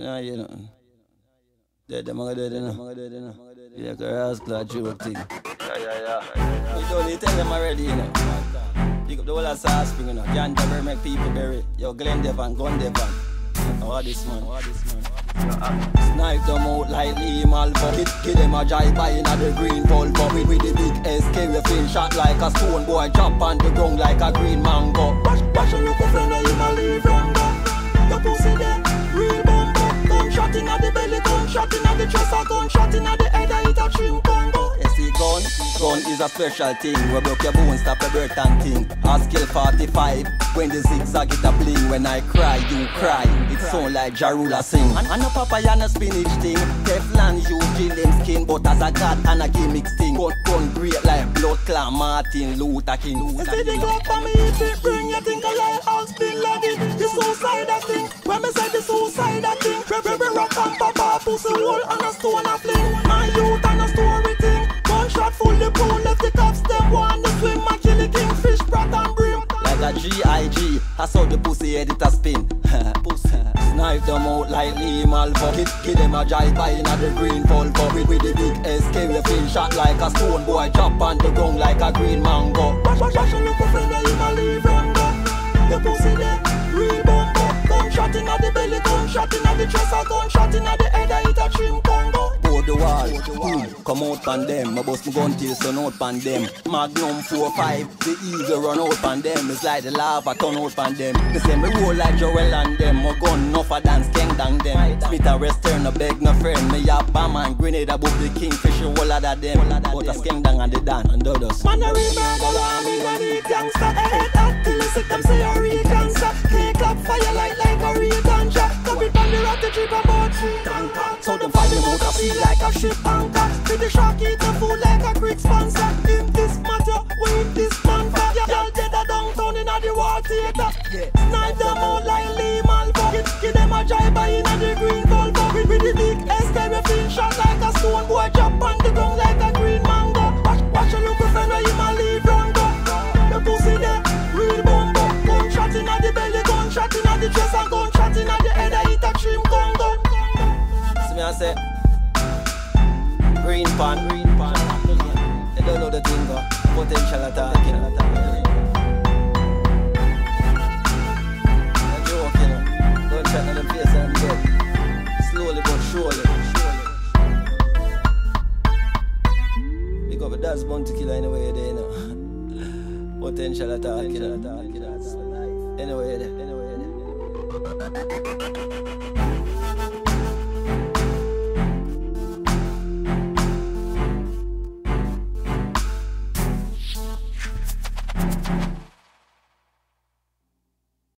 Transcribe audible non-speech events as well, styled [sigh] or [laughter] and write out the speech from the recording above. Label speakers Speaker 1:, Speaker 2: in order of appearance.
Speaker 1: Nah, you know. Dead them a dead enough. Yeah, cause rascal joke thing. Yeah, yeah, yeah. You don't need to tell them already, you know. Pick up the whole of South Spring, you know. Can't ever make people bury. Yo, Glen Devon, Gun Devon. What this man? What this man? Snipe them out like Lee Malvo Kid, kid them a drive by in the green Volvo With, with the big SK we feel shot like a stone boy Drop on the ground like a green mango
Speaker 2: Watch, watch and look a friend of him a leave inna the head, I hit a shrimp combo
Speaker 1: You see gun, gun is a special thing. We broke your bones, stop your birth and thing I skill 45 when the zigzag it a bling When I cry, you cry. It sound like Jarula sing. And, and a papaya and a spinach thing. Teflon you kill them skin But as a god and a gimmick thing. Gun, gun great like blood clan Martin Luther King.
Speaker 2: You see the Glock for me if it bring You think I like House Bin Laden The suicide thing a
Speaker 1: G.I.G. I saw the pussy head it a spin. [laughs] Snipe them out like Lee Malvo. Kid, kid them a drive by in the green Volvo. With, with the big SK, we feel shot like a stone boy. Drop on the ground like a green mango.
Speaker 2: Watch, watch, watch, look a friend a leave rumbo. The pussy there, real bumbo. Gunshot inna the belly, gunshot inna the chest, gunshot inna the
Speaker 1: wall, mm, come out pan them. I bust my gun till sun out pan them. Magnum 4-5, the eagle run out pan them. It's like the lava turn out pan them. They say me roll like Joel and them. My gun no for dance, gang dang them. Smith and Wesson, no beg no friend. Me a bomb and grenade above the kingfisher, all of that them. But a skeng dang and the dan and the others.
Speaker 2: Man a real murder, I mean a real gangster. Head hot till you see them say a real sea like a ship anchor. With the shark eat the fool like a quick sponsor. In this matter, we in this man for. Y'all dead a downtown in a the war theater. Snipe them out like Lee Malvo. Give, give them a drive by in a the green Volvo. With, with the big SK we feel shot like a stone boy. Drop on the ground like a green mango. Watch, watch a look a friend where him a leave rumbo. The pussy there, real bumbo. Gunshot inna the belly, gunshot inna the chest, and gunshot inna the head. I hit a shrimp Congo.
Speaker 1: See me I say Green pan, green pan You don't know the thing Potential attacking I'm joking Don't chat on the face and dead Slowly but surely. Big up a Das Bounty anyway you you know. Potential attacking Anyway Anyway